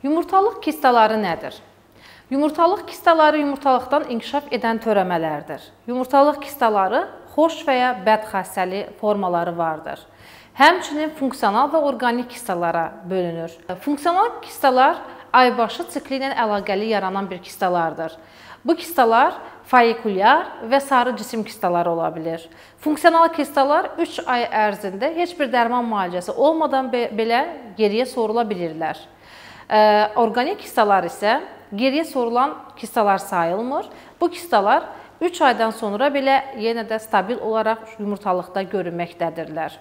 Yumurtalıq kistaları nədir? Yumurtalıq kistaları yumurtalıqdan inkişaf edən törəmələrdir. Yumurtalıq kistaları xoş və ya bəd xassəli formaları vardır. Həmçinin funksional və orqanik kistalara bölünür. Funksional kistalar aybaşı sikli ilə əlaqəli yaranan bir kistalardır. Bu kistalar folikulyar və sarı cisim kistaları ola bilər. Funksional kistalar 3 ay ərzində heç bir dərman müalicəsi olmadan belə geriyə sorula bilirlər. Orqanik kistalar isə geriyə sorulan kistalar sayılmır. Bu kistalar 3 aydan sonra belə yenə də stabil olaraq yumurtalıqda görünməkdədirlər.